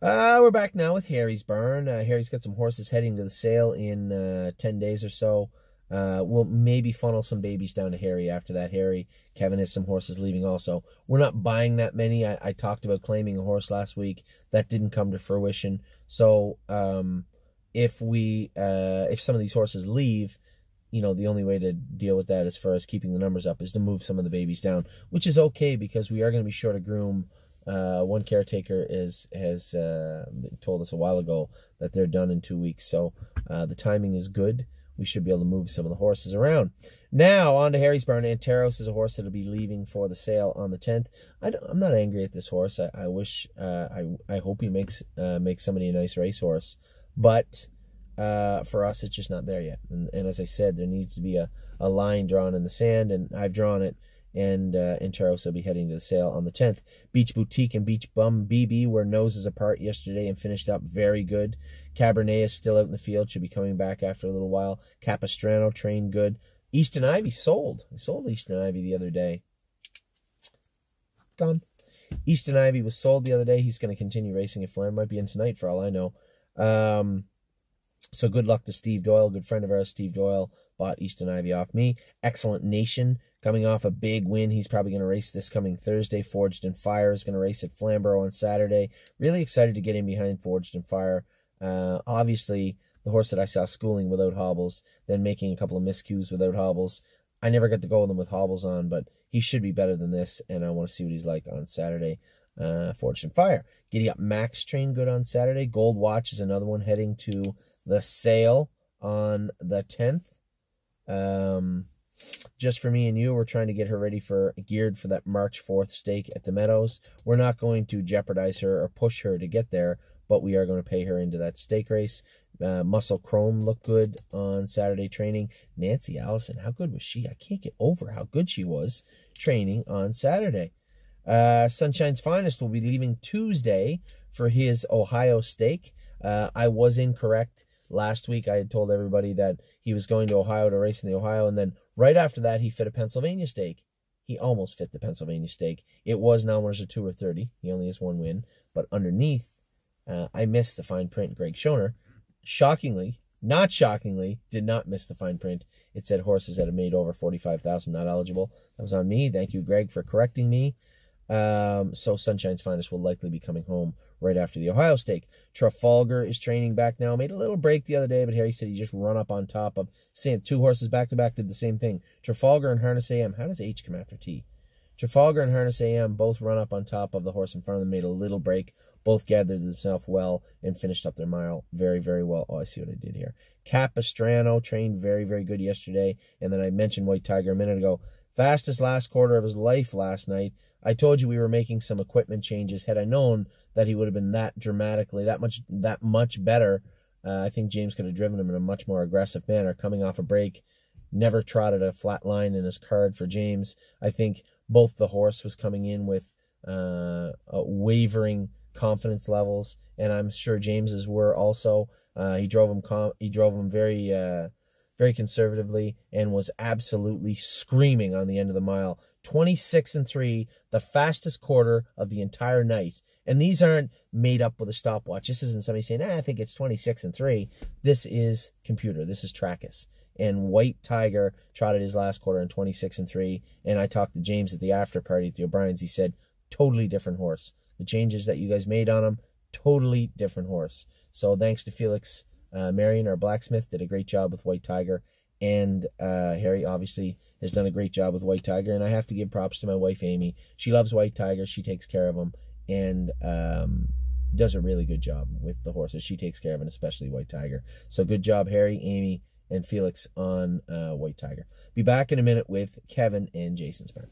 Uh, we're back now with Harry's Barn. Uh, Harry's got some horses heading to the sale in uh, 10 days or so. Uh, we'll maybe funnel some babies down to Harry after that. Harry, Kevin has some horses leaving also. We're not buying that many. I, I talked about claiming a horse last week. That didn't come to fruition. So um, if we uh, if some of these horses leave, you know, the only way to deal with that as far as keeping the numbers up is to move some of the babies down, which is okay because we are going to be short of groom. Uh, one caretaker is has uh, told us a while ago that they're done in two weeks, so uh, the timing is good. We should be able to move some of the horses around. Now on to Harry's Barn. Anteros is a horse that'll be leaving for the sale on the tenth. I am not angry at this horse. I, I wish uh, I I hope he makes uh, makes somebody a nice racehorse, but uh, for us, it's just not there yet. And, and, as I said, there needs to be a, a line drawn in the sand, and I've drawn it. And uh, will be heading to the sale on the 10th. Beach Boutique and Beach Bum BB were noses apart yesterday and finished up very good. Cabernet is still out in the field, should be coming back after a little while. Capistrano trained good. Easton Ivy sold. We sold Easton Ivy the other day. Gone. Easton Ivy was sold the other day. He's going to continue racing at Flam. Might be in tonight for all I know. Um, so good luck to Steve Doyle, good friend of ours. Steve Doyle bought Easton Ivy off me. Excellent Nation coming off a big win. He's probably going to race this coming Thursday. Forged in Fire is going to race at Flamborough on Saturday. Really excited to get in behind Forged in Fire. Uh, obviously, the horse that I saw schooling without hobbles, then making a couple of miscues without hobbles. I never got to go with him with hobbles on, but he should be better than this, and I want to see what he's like on Saturday. Uh, Forged in Fire. Giddy Up Max train good on Saturday. Gold Watch is another one heading to the sale on the 10th. Um, just for me and you, we're trying to get her ready for geared for that March 4th stake at the Meadows. We're not going to jeopardize her or push her to get there, but we are going to pay her into that stake race. Uh, Muscle Chrome looked good on Saturday training. Nancy Allison, how good was she? I can't get over how good she was training on Saturday. Uh, Sunshine's Finest will be leaving Tuesday for his Ohio stake. Uh, I was incorrect last week I had told everybody that he was going to Ohio to race in the Ohio, and then right after that he fit a Pennsylvania stake. He almost fit the Pennsylvania stake. It was now a two or thirty. He only has one win, but underneath, uh, I missed the fine print. Greg Schoner, shockingly, not shockingly, did not miss the fine print. It said horses that have made over forty-five thousand not eligible. That was on me. Thank you, Greg, for correcting me. Um, so Sunshine's Finest will likely be coming home right after the Ohio stake. Trafalgar is training back now. Made a little break the other day, but Harry said he just run up on top of same two horses back to back did the same thing. Trafalgar and Harness AM. How does H come after T? Trafalgar and Harness AM both run up on top of the horse in front of them, made a little break. Both gathered themselves well and finished up their mile very, very well. Oh, I see what I did here. Capistrano trained very, very good yesterday. And then I mentioned White Tiger a minute ago. Fastest last quarter of his life last night. I told you we were making some equipment changes. Had I known that he would have been that dramatically, that much, that much better, uh, I think James could have driven him in a much more aggressive manner. Coming off a break, never trotted a flat line in his card for James. I think both the horse was coming in with uh, wavering confidence levels, and I'm sure James's were also. Uh, he drove him. Com- he drove him very uh, very conservatively and was absolutely screaming on the end of the mile. 26 and 3, the fastest quarter of the entire night. And these aren't made up with a stopwatch. This isn't somebody saying, ah, I think it's 26 and 3. This is computer. This is Trackers. And White Tiger trotted his last quarter in 26 and 3. And I talked to James at the after party at the O'Brien's. He said, totally different horse. The changes that you guys made on him, totally different horse. So thanks to Felix uh, Marion, our blacksmith, did a great job with White Tiger. And uh, Harry obviously has done a great job with White Tiger. And I have to give props to my wife, Amy. She loves White Tiger. She takes care of him and um, does a really good job with the horses. She takes care of him, especially White Tiger. So good job, Harry, Amy, and Felix on uh, White Tiger. Be back in a minute with Kevin and Jason's Spark.